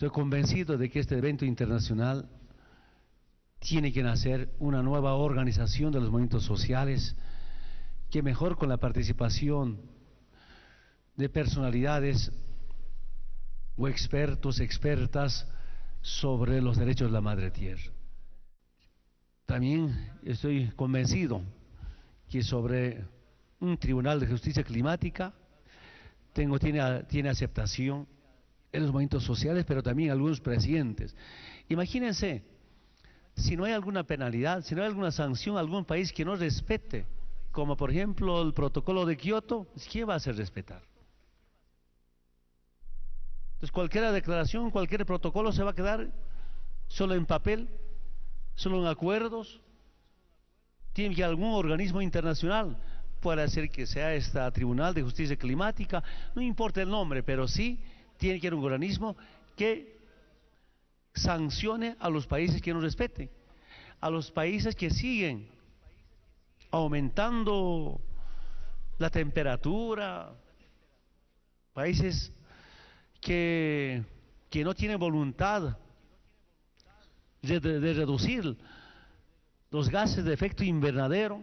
Estoy convencido de que este evento internacional tiene que nacer una nueva organización de los movimientos sociales, que mejor con la participación de personalidades o expertos, expertas sobre los derechos de la madre tierra. También estoy convencido que sobre un tribunal de justicia climática tengo, tiene, tiene aceptación en los movimientos sociales, pero también algunos presidentes. Imagínense, si no hay alguna penalidad, si no hay alguna sanción, algún país que no respete, como por ejemplo el protocolo de Kioto, ¿quién va a hacer respetar? Entonces cualquier declaración, cualquier protocolo se va a quedar solo en papel, solo en acuerdos. Tiene que algún organismo internacional puede hacer que sea esta Tribunal de Justicia Climática, no importa el nombre, pero sí tiene que haber un organismo que sancione a los países que no respeten, a los países que siguen aumentando la temperatura, países que, no tiene voluntad de reducir los gases de efecto invernadero.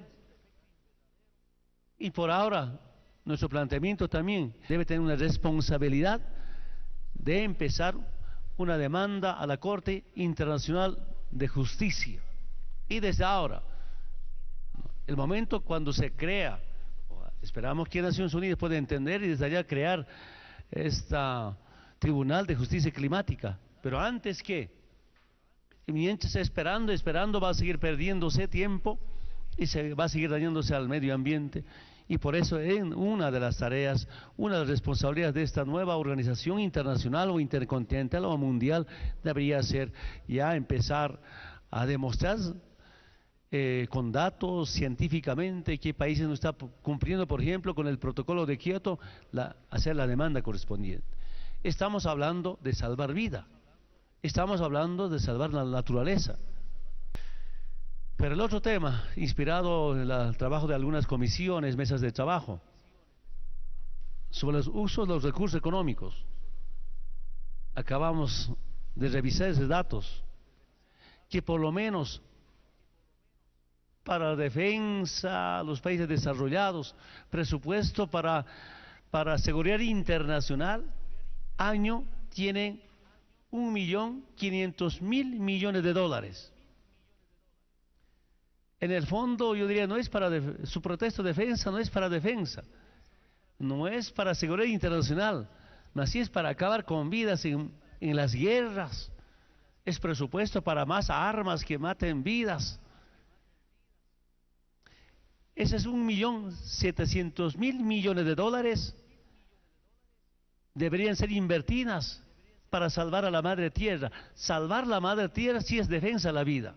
Y por ahora, nuestro planteamiento también debe tener una responsabilidad de empezar una demanda a la Corte Internacional de Justicia. Y desde ahora, el momento cuando se crea, esperamos que Naciones Unidas pueda entender y desde allá crear esta Tribunal de Justicia Climática. Pero antes que, mientras esperando, esperando, va a seguir perdiéndose tiempo y se va a seguir dañándose al medio ambiente. Y por eso en una de las tareas, una de las responsabilidades de esta nueva organización internacional o intercontinental o mundial debería ser ya empezar a demostrar eh, con datos científicamente qué países no están cumpliendo, por ejemplo, con el protocolo de Kioto, hacer la demanda correspondiente. Estamos hablando de salvar vida, estamos hablando de salvar la naturaleza. Pero el otro tema, inspirado en el trabajo de algunas comisiones, mesas de trabajo, sobre los usos de los recursos económicos. Acabamos de revisar esos datos, que por lo menos para defensa, los países desarrollados, presupuesto para, para seguridad internacional, año tienen un millón quinientos mil millones de dólares. En el fondo, yo diría, no es para su protesto de defensa, no es para defensa, no es para seguridad internacional, más es para acabar con vidas en, en las guerras. Es presupuesto para más armas que maten vidas. Ese es un millón setecientos mil millones de dólares deberían ser invertidas para salvar a la madre tierra. Salvar la madre tierra sí es defensa de la vida.